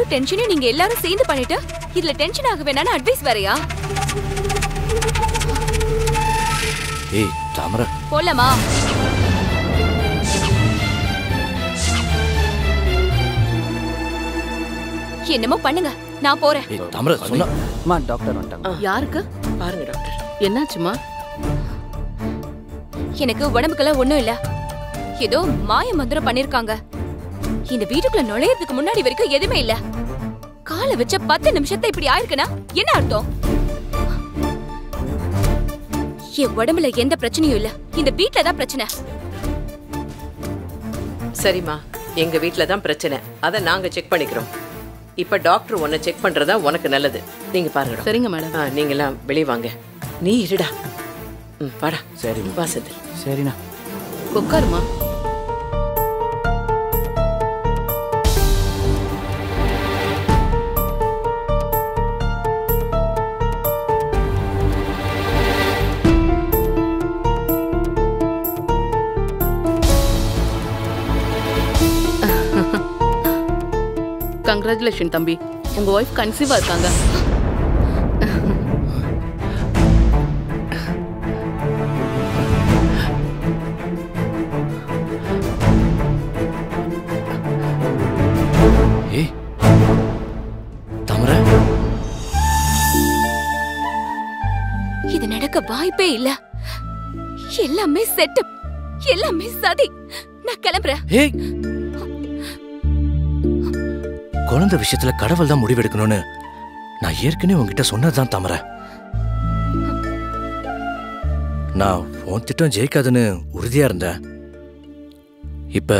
முழு டென்ஷனையும் நீங்க எல்லாரும் சேர்ந்து பண்ணிட்டு இதுல டென்ஷன் ஆக வேணாம்னு அட்வைஸ் வேறயா? ஏய் தாமரை. போலாமா? என்னமோ பண்ணுங்க நான் போறேன். ஏய் தாமரை சொன்னா. அம்மா டாக்டர் வந்துட்டாங்க. யாருக்கு? பாருங்க டாக்டர் என்னாச்சுமா எனக்கு உடம்புக்கெல்லாம் ஒண்ணும் இல்ல. ஏதோ மாய மந்திரம் பண்ணிருக்காங்க. இந்த வீட்டுக்குள்ள நுழையறதுக்கு முன்னாடி வரைக்கும் எதுவுமே இல்ல. காலை வச்ச பத்து நிமிஷத்தை இப்படி ஆயிருக்குன்னா என்ன அர்த்தம்? என் உடம்புல எந்த பிரச்சனையும் இல்ல. இந்த வீட்ல தான் பிரச்சனை. சரிம்மா. எங்க வீட்ல தான் பிரச்சனை. அதை நாங்க செக் பண்ணிக்கிறோம். இப்ப டாக்டர் உன்னை செக் பண்றதா உனக்கு நல்லது. நீங்க பாருங்க. சரிங்க மேடம் ஆ, நீங்கெல்லாம் வெளியே வாங்க. நீ இருடா. வாடா. சரி வா செந்தில். சரிண்ணா. உட்காருமா கங்க்ராச்சுலேஷன் தம்பி. உங்க ஒய்ஃப் கன்சீவா இருக்காங்க. இது நடக்க வாய்ப்பே இல்ல. எல்லாமே செட்டப் எல்லாமே சதி. நான் கிளம்புறேன். குழந்தை விஷயத்துல கடவுள் தான் முடிவெடுக்கணும்னு நான் ஏற்கனவே உன்கிட்ட சொன்னதுதான் தாமரை. நான் உன் திட்டம் ஜெயிக்காதுன்னு உறுதியா இருந்தேன். இப்ப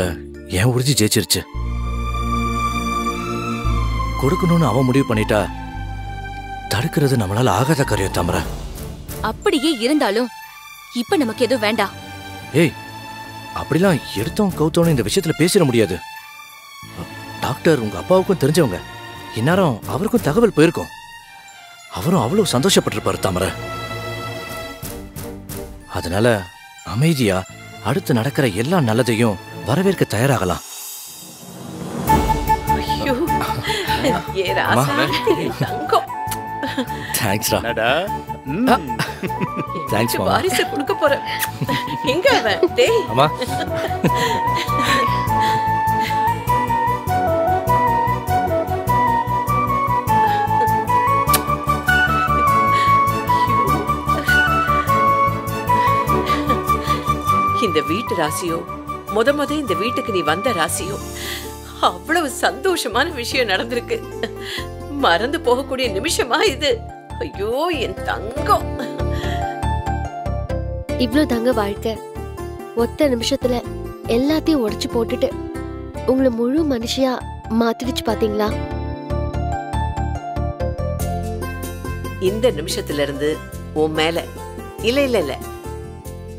என் உறுதி ஜெயிச்சிருச்சு. கொடுக்கணும்னு அவன் முடிவு பண்ணிட்டா தடுக்கிறது நம்மளால ஆகாத காரியம் தாமரை. அப்படியே இருந்தாலும் இப்ப நமக்கு எதுவும் வேண்டாம். ஏய் அப்படிலாம் எடுத்தோம் கவுத்தோன்னு இந்த விஷயத்துல பேசிட முடியாது. டாக்டர் உங்க அப்பாவுக்கும் தெரிஞ்சவங்க. இந்நேரம் அவருக்கும் தகவல் போயிருக்கும். அவரும் அவ்வளவு சந்தோஷப்பட்டிருப்பாரு தாமரை. அதனால அமைதியா அடுத்து நடக்கிற எல்லா நல்லதையும் வரவேற்க தயாராகலாம். தேங்க்ஸ்டா. தேங்க்ஸ் மாமா. வாரிசு கொடுக்க போறேன். எங்க அவன்? டேய். அம்மா. வீட்டு ராசியோ? முத முத இந்த வீட்டுக்கு நீ வந்த ராசியோ? அவ்வளவு சந்தோஷமான விஷயம் நடந்திருக்கு. மறந்து போகக்கூடிய நிமிஷமா இது. ஐயோ என் தங்கம். இவ்ளோ தாங்க வாழ்க்கை. ஒத்த நிமிஷத்துல எல்லாத்தையும் உடைச்சு போட்டுட்டு உங்களை முழு மனுஷியா மாத்திடுச்சு பாத்தீங்களா? இந்த நிமிஷத்துல இருந்து உன் மேல இல்ல இல்ல இல்ல.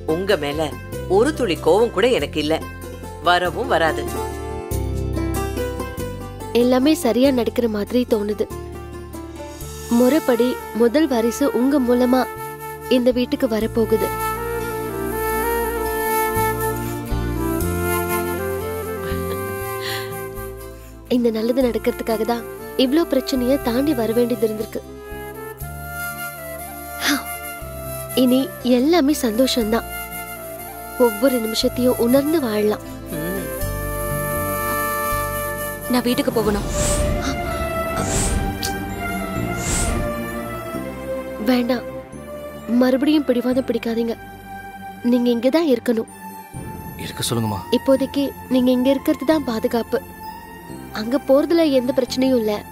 உங்க மேல ஒரு துளி கோவம் கூட எனக்கு இல்ல. வரவும் வராது. எல்லாமே சரியா நடக்கிற மாதிரி தோணுது. முறைப்படி முதல் வாரிசு உங்க மூலமா இந்த வீட்டுக்கு வரப்போகுது. இந்த நல்லது நடக்கிறதுக்காக தான் இவ்ளோ பிரச்சனைய தாண்டி வர வேண்டியது இருந்திருக்கு. இனி எல்லாமே சந்தோஷம்தான். ஒவ்வொரு நிமிஷத்தையும் உணர்ந்து வாழலாம். நான் வீட்டுக்கு போகணும். வேண்டாம். மறுபடியும் பிடிவாதம் பிடிக்காதீங்க. நீங்க இங்கதான் இருக்கணும். இருக்க சொல்லுங்கம்மா. இப்போதைக்கு நீங்க இங்க இருக்கிறது தான் பாதுகாப்பு. அங்க போறதுல எந்த பிரச்சனையும் இல்ல.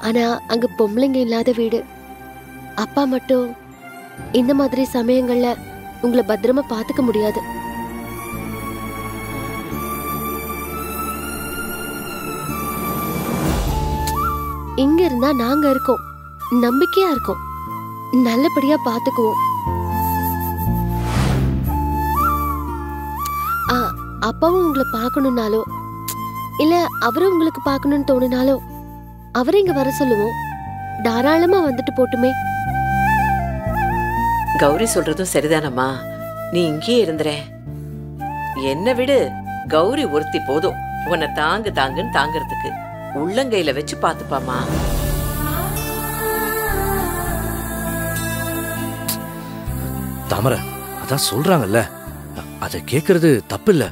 ஆனா அங்க பொம்பளைங்க இல்லாத வீடு. அப்பா மட்டும் இந்த மாதிரி சமயங்கள்ல உங்களை பத்திரமா பாத்துக்க முடியாது. இங்க இருந்தா நாங்க இருக்கோம். நம்பிக்கையா இருக்கோம். நல்லபடியா பாத்துக்குவோம் அப்பாவும் உங்களை பார்க்கணும்னாலோ? இல்ல அவரும் உங்களுக்கு பார்க்கணும்னு தோணுனாலோ? அவரை இங்க வர சொல்லுவோம். தாராளமா வந்துட்டு போட்டுமே. கௌரி சொல்றதும் சரிதானம்மா? நீ இங்கேயே இருந்துற. என்ன விடு கௌரி ஒருத்தி போதும். உன்னை தாங்கு தாங்குன்னு தாங்கிறதுக்கு. உள்ளங்கையில வச்சு பாத்துப்பாமா தாமர அதான் சொல்றாங்கல்ல. அதை கேட்கறது தப்பு இல்ல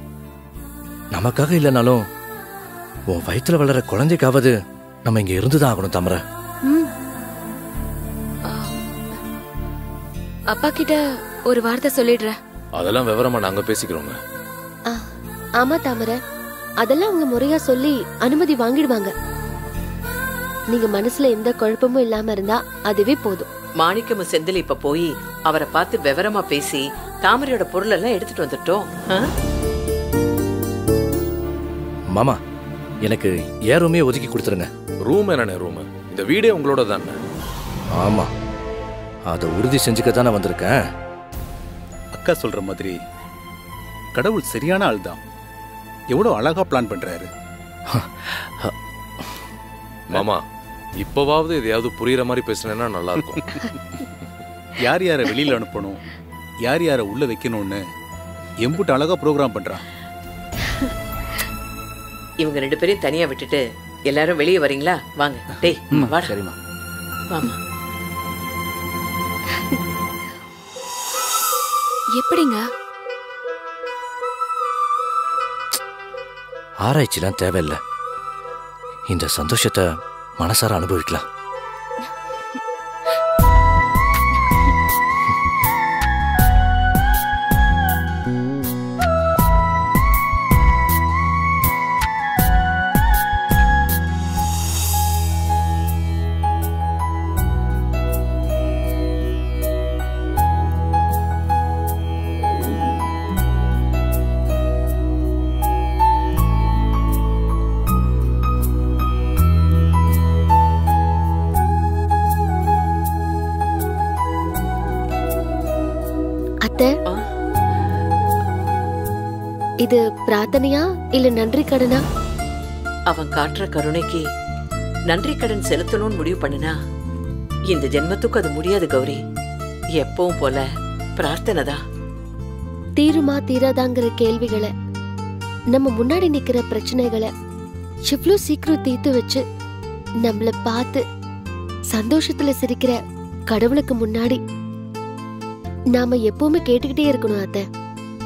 நமக்காக இல்லைனாலும் உன் வயித்துல வளர குழந்தைக்காவது நம்ம இங்க இருந்துதான் ஆகணும் தாமரை. அப்பா கிட்ட ஒரு வார்த்தை சொல்லிடுறேன். அதெல்லாம் விவரமா நாங்க பேசிக்கிறோங்க. ஆ, ஆமா தாமரை. அதெல்லாம் அவங்க முறையா சொல்லி அனுமதி வாங்கிடுவாங்க. நீங்க மனசுல எந்த குழப்பமும் இல்லாம இருந்தா அதுவே போதும். மாணிக்கம் செந்தில் இப்ப போய் அவரை பார்த்து விவரமா பேசி தாமரையோட பொருள் எல்லாம் எடுத்துட்டு வந்துட்டோம்? மாமா எனக்கு ஏன் ரூமே ஒதுக்கி கொடுத்துருங்க. ரூம் என்னண்ணே ரூம்? இந்த வீடே உங்களோட தானே ஆமா. அதை உறுதி செஞ்சுக்க தானே வந்திருக்கேன். அக்கா சொல்ற மாதிரி கடவுள் சரியான ஆள் தான் எவ்வளோ அழகா பிளான் பண்றாரு. மாமா இப்பவாவது எதையாவது புரியுற மாதிரி பேசுனேன்னா நல்லா இருக்கும் யார் யாரை வெளியில அனுப்பணும் யார் யாரை உள்ள வைக்கணும்னு எம்புட்டு அழகா ப்ரோக்ராம் பண்றான் இவங்க ரெண்டு பேரையும் தனியா விட்டுட்டு எல்லாரும் வெளியே வரீங்களா? வாங்க டேய் வாடா. சரிம்மா. வாமா. எப்படிங்க? ஆராய்ச்சிலாம் தேவையில்லை. இந்த சந்தோஷத்தை மனசார அனுபவிக்கலாம். இது பிரார்த்தனையா இல்ல நன்றி கடனா? அவன் காட்டுற கருணைக்கு நன்றி கடன் செலுத்தணும்னு முடிவு பண்ணினா இந்த ஜென்மத்துக்கு அது முடியாது கௌரி. எப்பவும் போல பிரார்த்தனை தான். தீருமா தீராதாங்கிற கேள்விகளை நம்ம முன்னாடி நிக்கிற பிரச்சனைகளை எவ்வளோ சீக்கிரம் தீர்த்து வச்சு நம்மள பார்த்து சந்தோஷத்துல சிரிக்கிற கடவுளுக்கு முன்னாடி நாம எப்பவுமே கேட்டுக்கிட்டே இருக்கணும் அத்தை.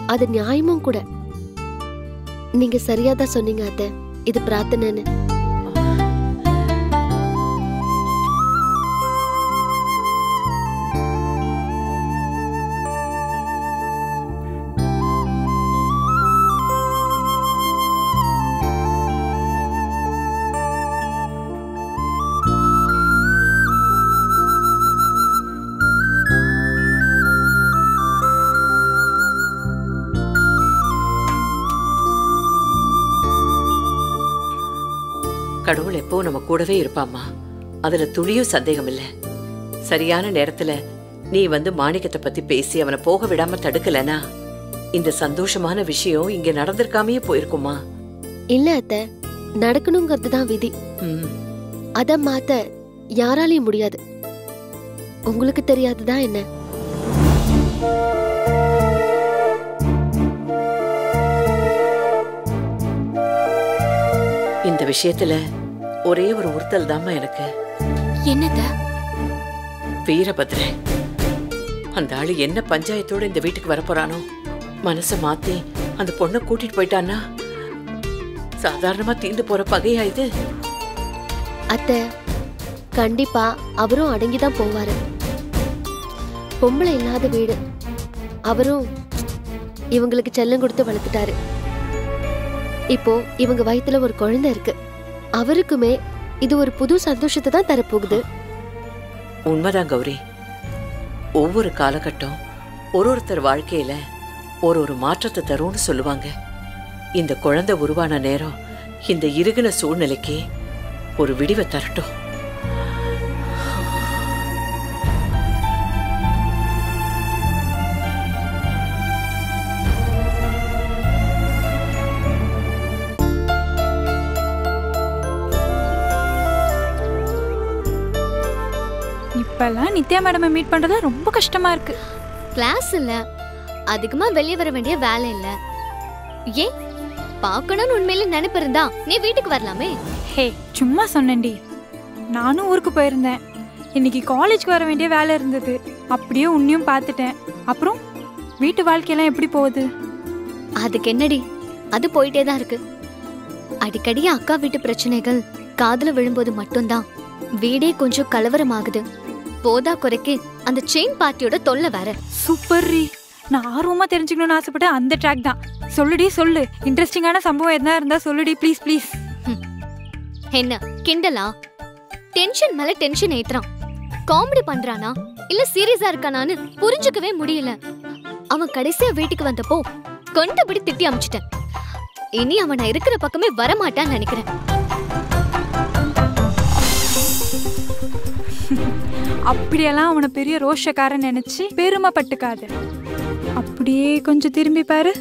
அது நியாயமும் கூட. நீங்க சரியாதான் சொன்னீங்க அத்தை. இது பிரார்த்தனைன்னு. கடவுள் எப்பவும் நம்ம கூடவே இருப்பாம்மா. அதுல துளியும் சந்தேகம் இல்ல. சரியான நேரத்துல நீ வந்து மாணிக்கத்தை பத்தி பேசி அவனை போக விடாம தடுக்கலனா இந்த சந்தோஷமான விஷயம் இங்க நடந்திருக்காமயே போயிருக்குமா இல்ல அத்தை நடக்கணுங்கிறது தான் விதி அத மாத்த யாராலையும் முடியாது. உங்களுக்கு தெரியாதுதா என்ன? இந்த விஷயத்துல ஒரே ஒரு உறுத்தல் தாம்மா எனக்கு. என்னத்த வீரபத்ரன் அந்த ஆளு என்ன பஞ்சாயத்தோட இந்த வீட்டுக்கு வரப்போறானோ? மனச மாத்தி அந்த பொண்ணை கூட்டிட்டு போயிட்டான்னா? சாதாரணமா தீந்து போற பகையா இது? அத்தை கண்டிப்பா அவரும் அடங்கிதான் போவாரு. பொம்பளை இல்லாத வீடு. அவரும் இவங்களுக்கு செல்லம் கொடுத்து வளர்த்துட்டாரு. இப்போ இவங்க வயித்துல ஒரு குழந்தை இருக்கு. அவருக்குமே இது ஒரு புது சந்தோஷத்தை தான் தரப்போகுது. உண்மைதான் கௌரி. ஒவ்வொரு காலகட்டம் ஒரு ஒருத்தர் வாழ்க்கையில ஒரு ஒரு மாற்றத்தை தரும்னு சொல்லுவாங்க. இந்த குழந்தை உருவான நேரம் இந்த இறுகின சூழ்நிலைக்கு ஒரு விடிவை தரட்டும். இப்பெல்லாம் நித்யா மேடமை மீட் பண்றது ரொம்ப கஷ்டமா இருக்கு. கிளாஸ் இல்ல. அதிகமா வெளியே வர வேண்டிய வேலை இல்ல. ஏன்? பார்க்கணும்னு உண்மையில நினைப்பு இருந்தா நீ வீட்டுக்கு வரலாமே. ஹே சும்மா சொன்னேன்டி. நானும் ஊருக்கு போயிருந்தேன். இன்னைக்கு காலேஜ்க்கு வர வேண்டிய வேலை இருந்தது. அப்படியே உன்னையும் பார்த்துட்டேன். அப்புறம் வீட்டு வாழ்க்கையெல்லாம் எப்படி போகுது? அதுக்கு என்னடி? அது போயிட்டே தான் இருக்கு. அடிக்கடி அக்கா வீட்டு பிரச்சனைகள் காதுல விழும்போது மட்டும்தான். வீடே கொஞ்சம் கலவரமாகுது. போதா குறைக்கு அந்த செயின் பார்ட்டியோட தொல்லை வேற. சூப்பர் ரீ. நான் ஆர்வமா தெரிஞ்சுக்கணும்னு ஆசைப்பட்ட அந்த ட்ராக் தான். சொல்லுடி சொல்லு. இன்ட்ரெஸ்டிங்கான சம்பவம் எதனா இருந்தா சொல்லுடி ப்ளீஸ் ப்ளீஸ் என்ன கிண்டலா? டென்ஷன் மேல டென்ஷன் ஏத்துறான். காமெடி பண்றானா? இல்ல சீரியஸா இருக்கானான்னு புரிஞ்சுக்கவே முடியல. அவன் கடைசியா வீட்டுக்கு வந்தப்போ கொண்டபடி திட்டி அமிச்சிட்டேன். இனி அவன் இருக்கிற பக்கமே வரமாட்டான்னு நினைக்கிறேன். அப்படியெல்லாம் அவனை பெரிய ரோஷக்காரன் நினைச்சு பெருமைப்பட்டுக்காத. அப்படியே கொஞ்சம் திரும்பி பாரு.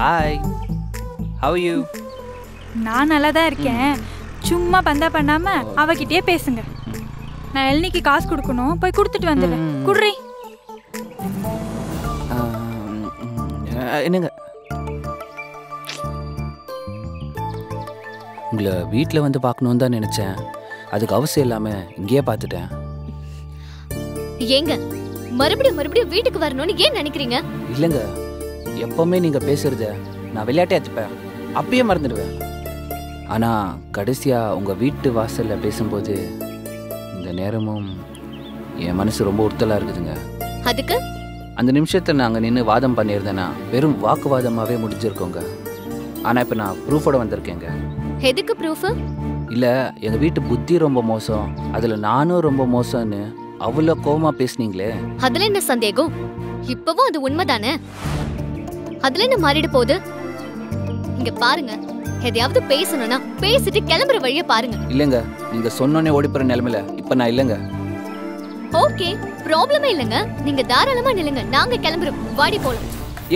ஹாய் ஹவ் யூ நான் நல்லா தான் இருக்கேன். சும்மா பந்தா பண்ணாம அவகிட்டயே பேசுங்க. நான் எல்னிக்கு காசு கொடுக்கணும். போய் கொடுத்துட்டு வந்துடுறேன் குடுறி என்னங்க? உங்களை வீட்டில் வந்து பார்க்கணுன்னு தான் நினச்சேன். அதுக்கு அவசியம் இல்லாமல் இங்கேயே பார்த்துட்டேன். ஏங்க மறுபடியும் மறுபடியும் வீட்டுக்கு வரணும்னு ஏன் நினைக்கிறீங்க? இல்லைங்க எப்போவுமே நீங்கள் பேசுகிறத நான் விளையாட்டே ஏற்றுப்பேன் அப்பயே மறந்துடுவேன். ஆனால் கடைசியாக உங்கள் வீட்டு வாசலில் பேசும்போது இந்த நேரமும் என் மனசு ரொம்ப உறுத்தலாக இருக்குதுங்க. அதுக்கு? அந்த நிமிஷத்தில் நாங்கள் நின்று வாதம் பண்ணியிருந்தேன்னா வெறும் வாக்குவாதமாகவே முடிஞ்சிருக்கோங்க. ஆனால் இப்போ நான் ப்ரூஃபோட வந்திருக்கேங்க. எதுக்கு ப்ரூஃப் இல்லை எங்கள் வீட்டு புத்தி ரொம்ப மோசம். அதில் நானும் ரொம்ப மோசம்னு அவ்வளோ கோவமாக பேசுனீங்களே. அதுல என்ன சந்தேகம்? இப்பவும் அது உண்மைதானே? அதுல என்ன மாறிட போகுது? இங்க பாருங்க. எதையாவது பேசணும்னா பேசிட்டு கிளம்புற வழிய பாருங்க. இல்லைங்க நீங்கள் சொன்னோன்னே ஓடிப்புற நிலமையில இப்போ நான் இல்லைங்க. ஓகே ப்ராப்ளமே இல்லைங்க. நீங்க தாராளமா நில்லுங்க. நாங்க கிளம்புறோம். வாடி போலாம்.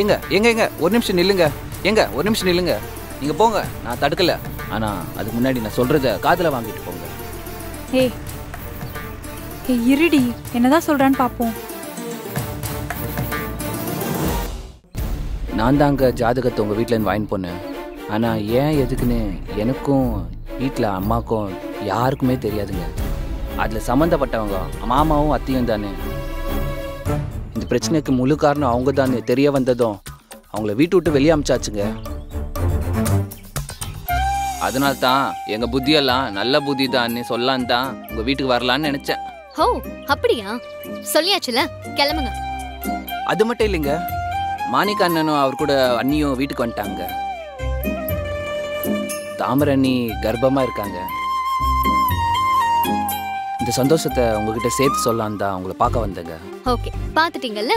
ஏங்க எங்க எங்க ஒரு நிமிஷம் நில்லுங்க. எங்க ஒரு நிமிஷம் நில்லுங்க. நீங்கள் போங்க நான் தடுக்கல. ஆனால் அதுக்கு முன்னாடி நான் சொல்கிறத காதில் வாங்கிட்டு போங்க. ஏய் ஏய் இருடி. என்னதான் சொல்றான்னு பாப்போம். நான் தாங்க ஜாதகத்தை உங்கள் வீட்டிலேருந்து வாங்கிட்டு போனேன். ஆனால் ஏன் எதுக்குன்னு எனக்கும் வீட்டில் அம்மாக்கும் யாருக்குமே தெரியாதுங்க. அதில் சம்மந்தப்பட்டவங்க மாமாவும் அத்தையும் தானே. இந்த பிரச்சனைக்கு முழு காரணம் அவங்க தானே. தெரிய வந்ததும் அவங்கள வீட்டு விட்டு வெளியே அமிச்சாச்சுங்க. அதனால தான் எங்கள் புத்தியெல்லாம் நல்ல புத்தி தான்னு சொல்லான்னு தான் உங்கள் வீட்டுக்கு வரலான்னு நினச்சேன். ஹோ அப்படியா? சொல்லியாச்சுல கிளம்புங்க. அது மட்டும் இல்லைங்க. மாணிக்க அண்ணனும் அவர் கூட அண்ணியும் வீட்டுக்கு வந்துட்டாங்க. தாமரை அண்ணி கர்ப்பமா இருக்காங்க. இந்த சந்தோஷத்தை உங்ககிட்ட சேர்த்து சொல்லலாம் தான் உங்களை பார்க்க வந்தேங்க. ஓகே பார்த்துட்டீங்கல்ல?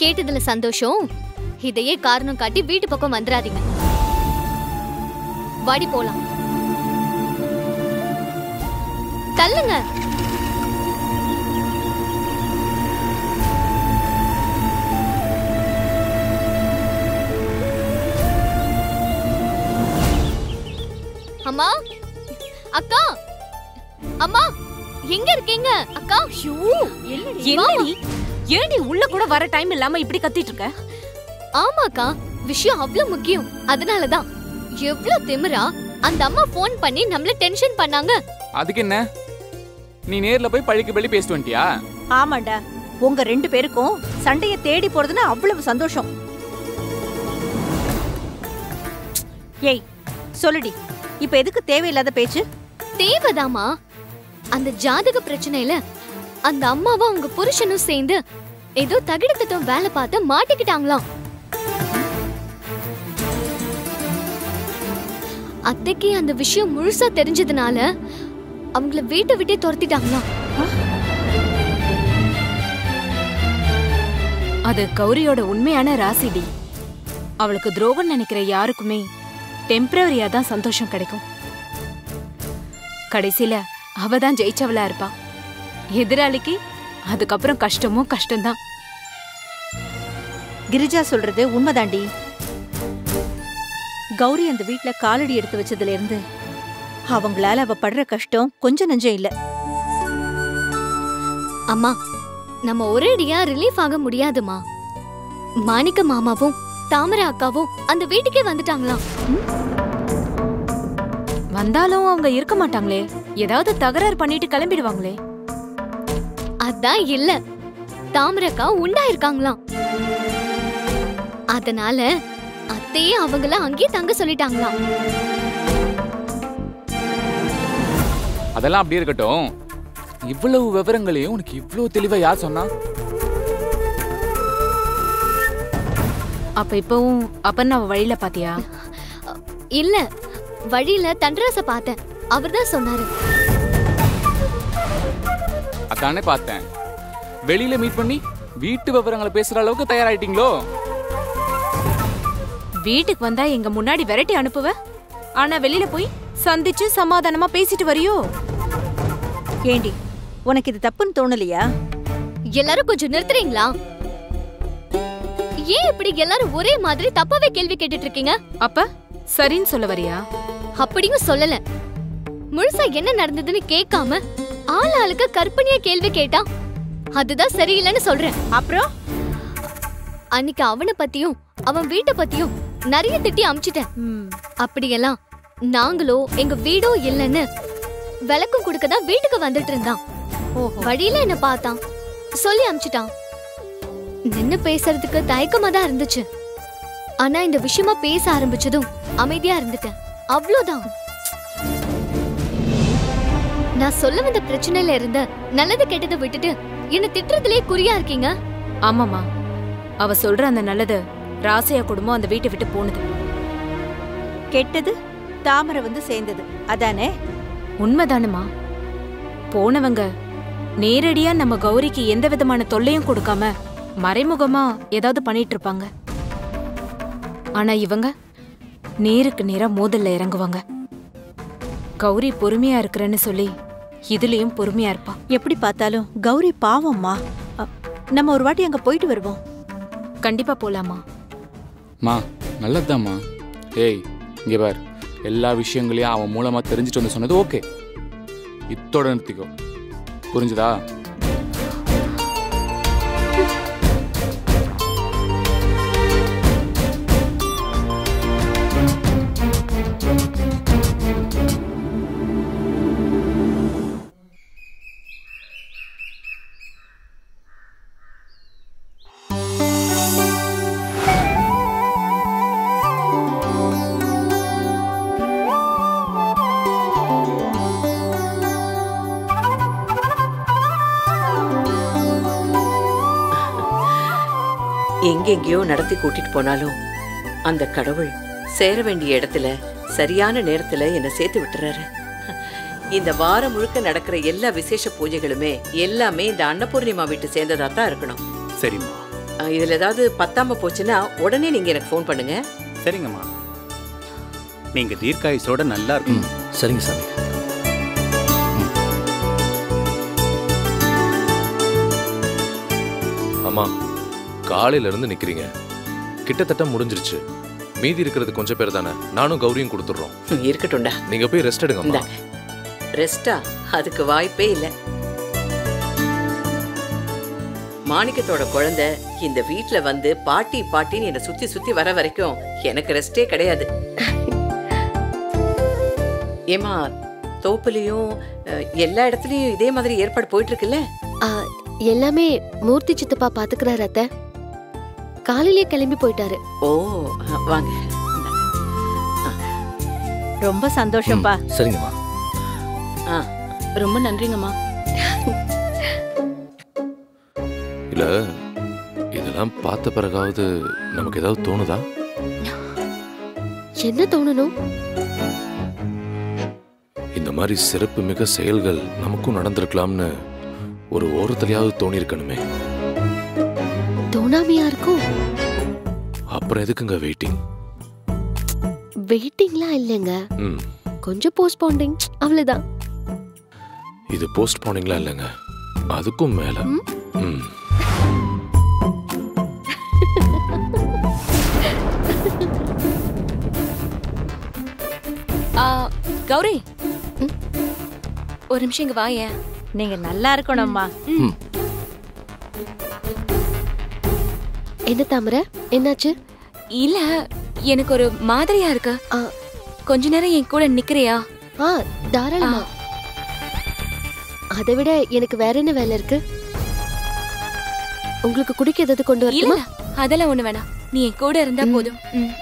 கேட்டதுல சந்தோஷம். இதையே காரணம் காட்டி வீட்டு பக்கம் வந்துடாதீங்க வாடி போலாம். தள்ளுங்க. அம்மா? அக்கா? அம்மா? எங்க இருக்கீங்க? அக்கா? ஷூ. என்னடி? ஏண்டி உள்ள கூட வர டைம் இல்லாம இப்படி கத்திட்டு இருக்க? ஆமாக்கா விஷயம் அவ்வளவு முக்கியம். அதனாலதான். எவ்வளவு திமிரா அந்த அம்மா ஃபோன் பண்ணி நம்மள டென்ஷன் பண்ணாங்க. அதுக்கு என்ன? நீ நேர்ல போய் பழிக்கு பழி பேசிட்டு வந்துட்டியா? ஆமாண்டா. உங்க ரெண்டு பேருக்கும் சண்டைய தேடி போறதுன்னா அவ்வளவு சந்தோஷம். ஏய் சொல்லுடி. இப்ப எதுக்கு தேவையில்லாத பேச்சு? தேவைதாமா அந்த ஜாதக பிரச்சனையில அந்த அம்மாவும் அவங்க புருஷனும் சேர்ந்து ஏதோ தகிடத்தட்டம் வேலை பார்த்து மாட்டிக்கிட்டாங்களாம். அத்தைக்கு அந்த விஷயம் முழுசா தெரிஞ்சதுனால அவங்கள வீட்டை விட்டே துரத்திட்டாங்களாம். அது கௌரியோட உண்மையான ராசிடி அவளுக்கு துரோகம் நினைக்கிற யாருக்குமே டெம்பரவரியா தான் சந்தோஷம் கிடைக்கும். கடைசியில அவ தான் ஜெயிச்சவளா இருப்பா. எதிராளிக்கு அதுக்கப்புறம் கஷ்டமும் கஷ்டம்தான். கிரிஜா சொல்றது உண்மைதாண்டி. கௌரி அந்த வீட்ல காலடி எடுத்து வச்சதுல இருந்து அவங்களால அவ படுற கஷ்டம் கொஞ்சம் நஞ்சம் இல்ல. அம்மா நம்ம ஒரேடியா ரிலீஃப் ஆக முடியாதுமா. மாணிக்க மாமாவும் தாமரை அக்காவும் அந்த வீட்டுக்கே வந்துட்டாங்களாம். வந்தாலும் அவங்க இருக்க மாட்டாங்களே. ஏதாவது தகராறு பண்ணிட்டு கிளம்பிடுவாங்களே. அதான் இல்ல. தாமரை அக்கா உண்டாயிருக்காங்களாம். அதனால அத்தையே அவங்கள அங்கேயே தங்க சொல்லிட்டாங்களாம். அதெல்லாம் அப்படியே இருக்கட்டும். இவ்வளவு விவரங்களையும் உனக்கு இவ்வளவு தெளிவா யார் சொன்னா? அப்ப இப்பவும் அப்பன்னு அவ வழியில பாத்தியா? இல்ல வழியில தண்டராச பார்த்தேன். அவர்தான் சொன்னாரு. அதானே பார்த்தேன். வெளியில மீட் பண்ணி வீட்டு விவரங்களை பேசுற அளவுக்கு தயாராயிட்டீங்களோ? வீட்டுக்கு வந்தா எங்க முன்னாடி விரட்டி அனுப்புவ? ஆனா வெளியில போய் சந்திச்சு சமாதானமா பேசிட்டு வரியோ? ஏண்டி உனக்கு இது தப்புன்னு தோணலையா? எல்லாரும் கொஞ்சம் நிறுத்துறீங்களா? ஏன் இப்படி எல்லாரும் ஒரே மாதிரி தப்பாவே கேள்வி கேட்டுட்டு இருக்கீங்க? அப்ப சரின்னு சொல்ல வரியா? அப்படியும் சொல்லல. முழுசா என்ன நடந்ததுன்னு கேட்காம ஆள் ஆளுக்கு கற்பனையா கேள்வி கேட்டா? அதுதான் சரியில்லைன்னு சொல்றேன். அப்புறம்? அன்னைக்கு அவனை பத்தியும் அவன் வீட்டை பத்தியும் நிறைய திட்டி அமிச்சிட்டேன். அப்படியெல்லாம் நாங்களோ எங்க வீடோ இல்லைன்னு விளக்கம் கொடுக்க தான் வீட்டுக்கு வந்துட்டு இருந்தான். வழியில என்ன பார்த்தான். சொல்லி அமிச்சிட்டான். நின்னு பேசுறதுக்கு தயக்கமா தான் இருந்துச்சு. ஆனா இந்த விஷயமா பேச ஆரம்பிச்சதும் அமைதியா இருந்துட்டேன். அவ்வளவுதான். நான் சொல்ல வந்த பிரச்சனையில இருந்த நல்லது கெட்டதை விட்டுட்டு என்ன திட்டுறதுலயே குறியா இருக்கீங்க? ஆமாமா அவ சொல்ற அந்த நல்லது ராசையா குடும்பம் அந்த வீட்டை விட்டு போனது. கெட்டது தாமரை வந்து சேர்ந்தது. அதானே? உண்மைதானுமா போனவங்க நேரடியா நம்ம கௌரிக்கு எந்த விதமான தொல்லையும் கொடுக்காம மறைமுகமா ஏதாவது பண்ணிட்டு இருப்பாங்க. ஆனா இவங்க நேருக்கு நேரா மோதல்ல இறங்குவாங்க. கௌரி பொறுமையா இருக்கிறேன்னு சொல்லி இதுலயும் பொறுமையா இருப்பா. எப்படி பார்த்தாலும் கௌரி பாவம்மா. நம்ம ஒரு வாட்டி அங்க போயிட்டு வருவோம். கண்டிப்பா போலாமா மா நல்லதுதாம்மா ஏய் இங்க பார். எல்லா விஷயங்களையும் அவன் மூலமா தெரிஞ்சுட்டு வந்து சொன்னது ஓகே. இத்தோட நிறுத்திக்கோ. புரிஞ்சுதா? எங்கெங்கேயோ நடத்தி கூட்டிட்டு போனாலும் அந்த கடவுள் சேர வேண்டிய இடத்துல சரியான நேரத்துல என்னை சேர்த்து விட்டுறாரு. இந்த வாரம் முழுக்க நடக்கிற எல்லா விசேஷ பூஜைகளுமே எல்லாமே இந்த அன்னபூர்ணிமா வீட்டு சேர்ந்ததா தான் இருக்கணும். சரிம்மா. இதுல ஏதாவது பத்தாம போச்சுன்னா உடனே நீங்க எனக்கு ஃபோன் பண்ணுங்க. சரிங்கம்மா. நீங்க தீர்க்காயுசோட நல்லா இருக்கணும். சரிங்க சாமி. அம்மா காலையில இருந்து நிக்கிறீங்க. கிட்டத்தட்ட முடிஞ்சிருச்சு. மீதி இருக்கிறது கொஞ்சம் பேர் தானே. நானும் கௌரியும் கொடுத்துடுறோம். இருக்கட்டும்டா. நீங்க போய் ரெஸ்ட் இந்தாங்க ரெஸ்டா அதுக்கு வாய்ப்பே இல்லை. மாணிக்கத்தோட குழந்தை இந்த வீட்ல வந்து பாட்டி பாட்டின்னு என்னை சுத்தி சுத்தி வர வரைக்கும் எனக்கு ரெஸ்டே கிடையாது. ஏமா தோப்புலயும் அஹ், எல்லா இடத்துலயும் இதே மாதிரி ஏற்பாடு போயிட்டு இருக்குல்ல? எல்லாமே மூர்த்தி சித்தப்பா பாத்துக்கிறாரு அத்தை. காலையிலேயே கிளம்பி போயிட்டாரு. ஓ வாங்க. ரொம்ப சந்தோஷம்ப்பா சரிங்கம்மா. ஆ ரொம்ப நன்றிங்கம்மா. இல்ல இதெல்லாம் பார்த்த பிறகாவது நமக்கு ஏதாவது தோணுதா? என்ன தோணணும்? இந்த மாதிரி சிறப்பு மிக செயல்கள் நமக்கும் நடந்திருக்கலாம்னு ஒரு ஓரத்துலயாவது தோணியிருக்கணுமே. தோணாமையா இருக்கும்? அப்புறம் எதுக்குங்க வெயிட்டிங் வெயிட்டிங்லாம் இல்லைங்க. ம். கொஞ்சம் போஸ்ட்பாண்டிங் அவ்வளவுதான். இது போஸ்ட் போனீங்களா இல்லைங்க. அதுக்கும் மேல. ம்? ஆ, கௌரி. ஒரு நிமிஷம் இங்க வாயேன். நீங்க நல்லா இருக்கணும்மா. என்ன தாமரை? என்னாச்சு? இல்ல எனக்கு ஒரு மாதிரியா இருக்கு. கொஞ்ச நேரம் என் கூட நிக்கிறியா? ஆ தாராளமா. அதை விட எனக்கு வேற என்ன வேலை இருக்கு? உங்களுக்கு குடிக்க ஏதாவது கொண்டு வரட்டுமா? அதெல்லாம் ஒண்ணு வேணாம். நீ என் கூட இருந்தா போதும். ம்.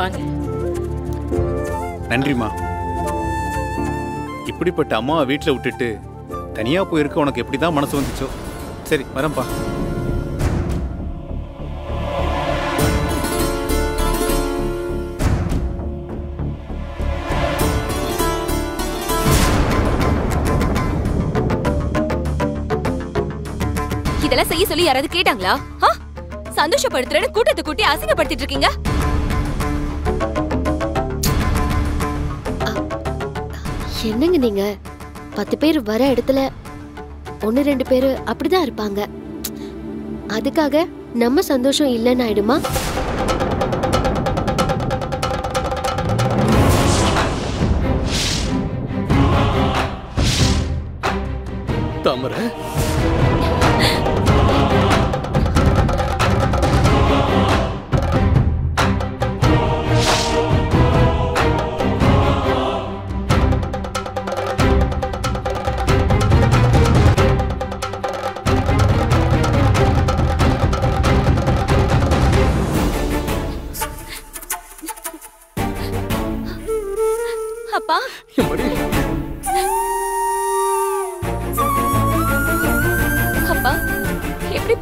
வாங்க. நன்றிம்மா. இப்படிப்பட்ட அம்மாவை வீட்டில் விட்டுட்டு தனியா போயிருக்க உனக்கு எப்படி தான் மனசு வந்துச்சோ? சரி வரேன்ப்பா. இதெல்லாம் செய்ய சொல்லி யாராவது கேட்டாங்களா? ஆ? சந்தோஷப்படுத்துறேன்னு கூட்டத்தை கூட்டி அசிங்கப்படுத்திட்டு இருக்கீங்க. என்னங்க நீங்க? பத்து பேர் வர இடத்துல ஒன்னு ரெண்டு பேர் அப்படிதான் இருப்பாங்க. அதுக்காக நம்ம சந்தோஷம் இல்லைன்னு ஆயிடுமா? தாமரை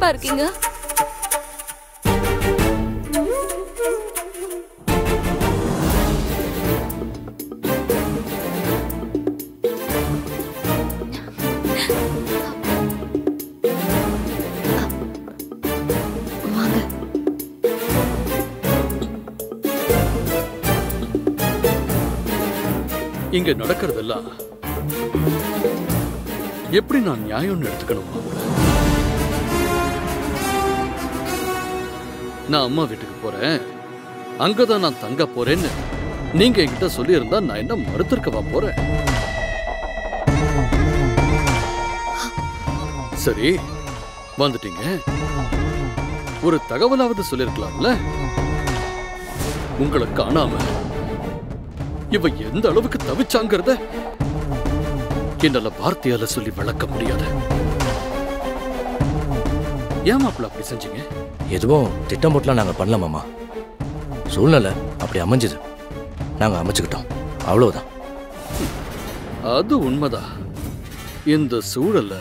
எப்படிப்பா இருக்கீங்க. இங்க நடக்கிறதெல்லாம் எப்படி நான் நியாயம்னு எடுத்துக்கணும்? நான் அம்மா வீட்டுக்கு போறேன். அங்கதான் நான் தங்க போறேன்னு நீங்க என்கிட்ட சொல்லியிருந்தா நான் என்ன மறுத்திருக்கவா போறேன்? சரி வந்துட்டீங்க. ஒரு தகவலாவது சொல்லிருக்கலாம்ல? உங்களை காணாம. இவ எந்த அளவுக்கு தவிச்சாங்கிறத என்னால வார்த்தையால சொல்லி விளக்க முடியாது. ஏன் மாப்பிள்ள அப்படி செஞ்சீங்க? எதுவும் திட்டம் போட்டுலாம் நாங்கள் பண்ணல மாமா. சூழ்நிலை அப்படி அமைஞ்சுது. நாங்கள் அமைச்சுக்கிட்டோம். அவ்வளவுதான். அது உண்மைதான் இந்த சூழல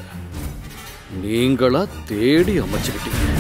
நீங்களா தேடி அமைச்சுக்கிட்டீங்க.